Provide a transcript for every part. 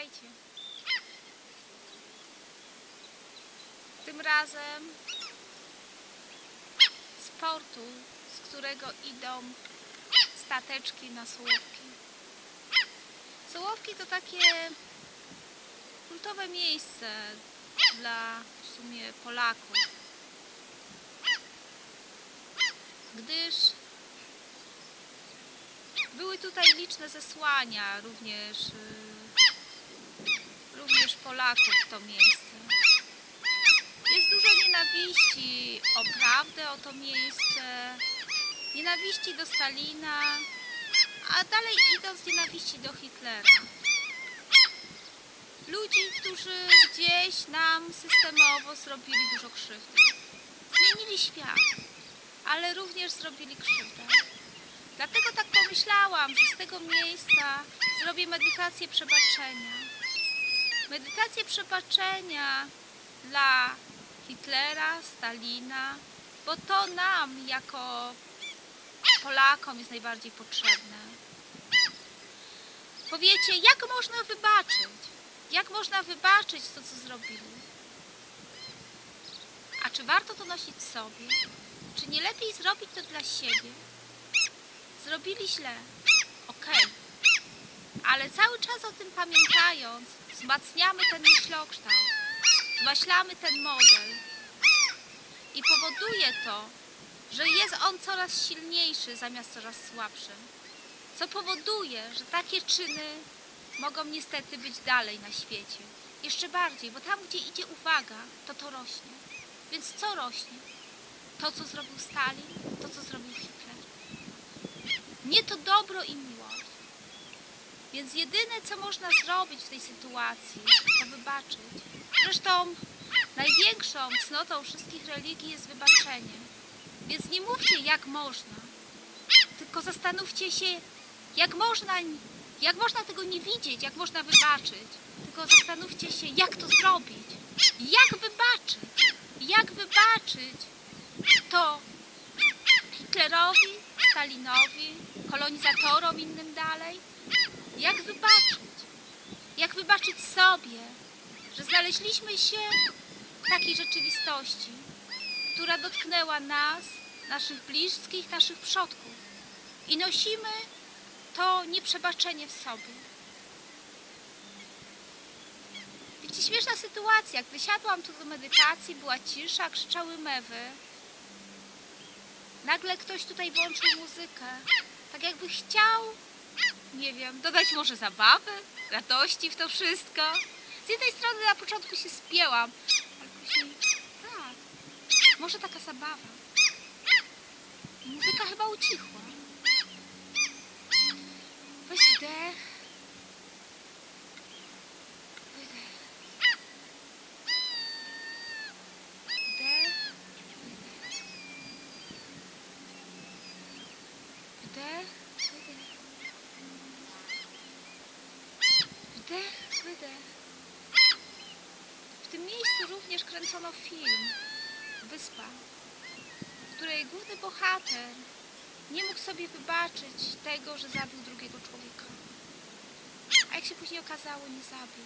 Słuchajcie. Tym razem z portu, z którego idą stateczki na Sołowki. Sołowki to takie kultowe miejsce dla w sumie Polaków. Gdyż były tutaj liczne zesłania również, y, również Polaków to miejsce. Jest dużo nienawiści o prawdę o to miejsce, nienawiści do Stalina, a dalej idąc nienawiści do Hitlera. Ludzi, którzy gdzieś nam systemowo zrobili dużo krzywdy. Zmienili świat, ale również zrobili krzywdę. Dlatego tak pomyślałam, że z tego miejsca zrobię medytację przebaczenia. Medytację przebaczenia dla Hitlera, Stalina, bo to nam jako Polakom jest najbardziej potrzebne. Powiecie, jak można wybaczyć? Jak można wybaczyć to, co zrobili? A czy warto to nosić sobie? Czy nie lepiej zrobić to dla siebie? Zrobili źle. Okej. Ale cały czas o tym pamiętając, wzmacniamy ten myślokształt, zmaślamy ten model i powoduje to, że jest on coraz silniejszy zamiast coraz słabszy. Co powoduje, że takie czyny mogą niestety być dalej na świecie. Jeszcze bardziej, bo tam, gdzie idzie uwaga, to to rośnie. Więc co rośnie? To, co zrobił Stalin, to, co zrobił Hitler. Nie to dobro i miłość. Więc jedyne, co można zrobić w tej sytuacji, to wybaczyć. Zresztą największą cnotą wszystkich religii jest wybaczenie. Więc nie mówcie, jak można, tylko zastanówcie się, jak można, jak można tego nie widzieć, jak można wybaczyć. Tylko zastanówcie się, jak to zrobić. Jak wybaczyć? Jak wybaczyć to Hitlerowi, Stalinowi, kolonizatorom innym dalej? Jak wybaczyć? Jak wybaczyć sobie, że znaleźliśmy się w takiej rzeczywistości, która dotknęła nas, naszych bliskich, naszych przodków i nosimy to nieprzebaczenie w sobie. Widzicie, śmieszna sytuacja. Gdy siadłam tu do medytacji, była cisza, krzyczały mewy. Nagle ktoś tutaj włączył muzykę. Tak jakby chciał, nie wiem, dodać może zabawy, radości w to wszystko. Z jednej strony na początku się spięłam, ale później, tak, może taka zabawa. Muzyka chyba ucichła. Weź wdech. Wydech. Wdech. Wydech. Wydech. Wdech, wydech. W tym miejscu również kręcono film Wyspa, której główny bohater nie mógł sobie wybaczyć tego, że zabił drugiego człowieka. A jak się później okazało, nie zabił.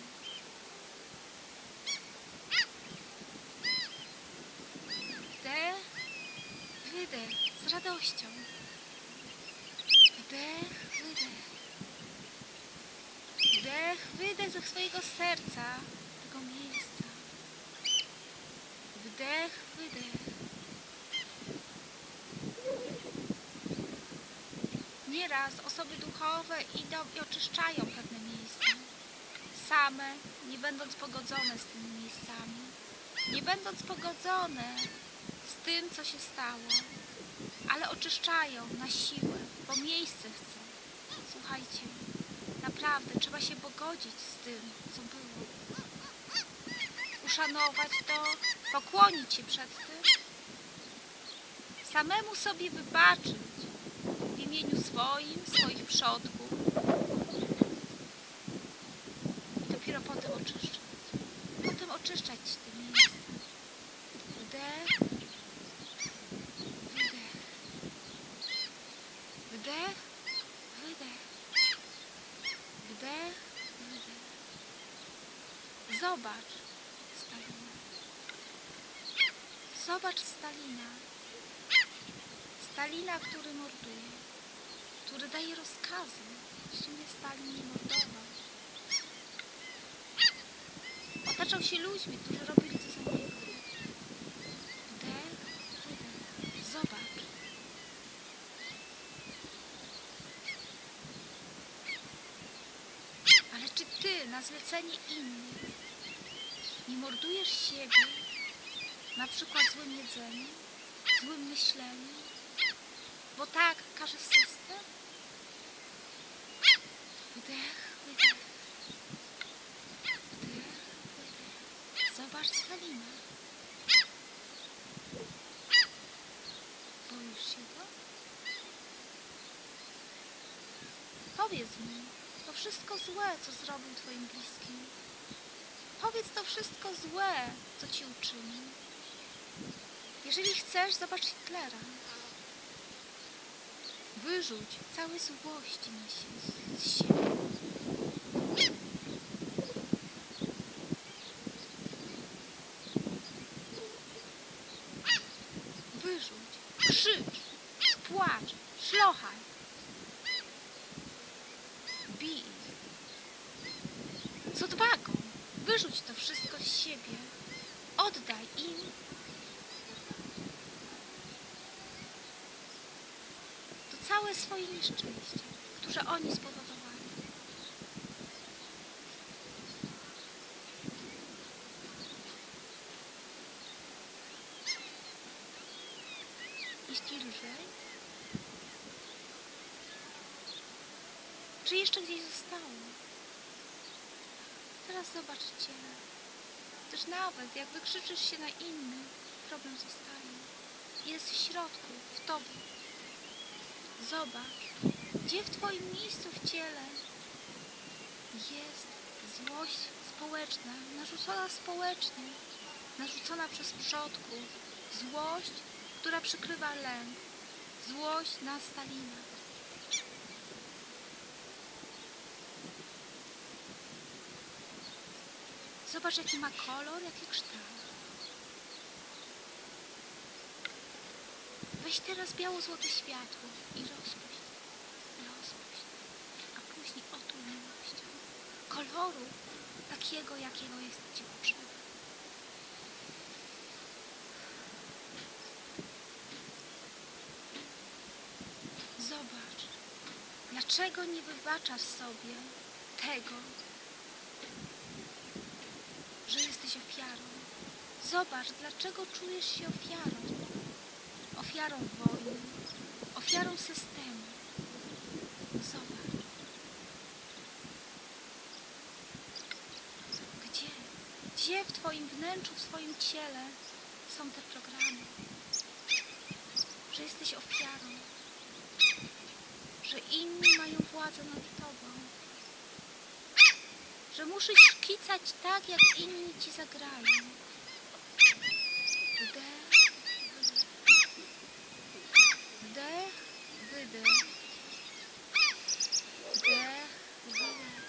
Wdech, wydech z radością. Wdech, wydech. Wdech, wydech ze swojego serca, tego miejsca. Wdech, wydech. Nieraz osoby duchowe idą i oczyszczają pewne miejsca. Same, nie będąc pogodzone z tymi miejscami. Nie będąc pogodzone z tym, co się stało. Ale oczyszczają na siłę, bo miejsce chce. Słuchajcie, naprawdę trzeba się pogodzić z tym, co było. Uszanować to, pokłonić się przed tym. Samemu sobie wybaczyć w imieniu swoim, swoich przodków. I dopiero potem oczyszczać. Potem oczyszczać te miejsca. Wdech. Wydech. Wdech. Wydech. Wdech. Wydech. Zobacz Stalina. Zobacz Stalina. Stalina, który morduje, który daje rozkazy. W sumie Stalin nie mordował. Otaczał się ludźmi, którzy robili to niego. Wdech. Zobacz. Ale czy ty na zlecenie innych mordujesz siebie na przykład złym jedzeniem, złym myśleniem? Bo tak każe system? Wdech, wydech. Wdech, wydech. Zobacz Stalina. Boisz się go? Powiedz mi, to wszystko złe, co zrobił twoim bliskim. Wszystko złe, co ci uczynił. Jeżeli chcesz, zobacz Hitlera. Wyrzuć całe złości na sie- z siebie. Wyrzuć, krzycz, płacz, szlochaj. Bij. Z odwagą. Wyrzuć to wszystko z siebie. Oddaj im. To całe swoje nieszczęście, które oni spowodowali. Jeśli lżej, czy jeszcze gdzieś zostało? Teraz zobacz cię. Też nawet jak wykrzyczysz się na innych, problem zostaje. Jest w środku, w tobie. Zobacz, gdzie w twoim miejscu w ciele jest złość społeczna, narzucona społecznie, narzucona przez przodków. Złość, która przykrywa lęk. Złość na Stalina. Zobacz, jaki ma kolor, jaki kształt. Weź teraz biało-złote światło i rozpuść. Rozpuść. A później otul miłością. Koloru takiego, jakiego jest Ci potrzeba. Zobacz, dlaczego nie wybaczasz sobie tego, ofiarą. Zobacz, dlaczego czujesz się ofiarą. Ofiarą wojny, ofiarą systemu. Zobacz. Gdzie? Gdzie w Twoim wnętrzu, w swoim ciele są te programy? Że jesteś ofiarą. Że inni mają władzę nad Tobą że musisz szkicać tak, jak inni ci zagrają. Wdech. Wdech, wydech. Wdech, wydech.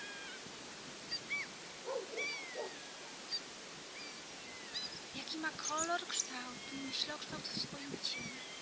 Jaki ma kolor, kształt, myślokształt w swoim ciele.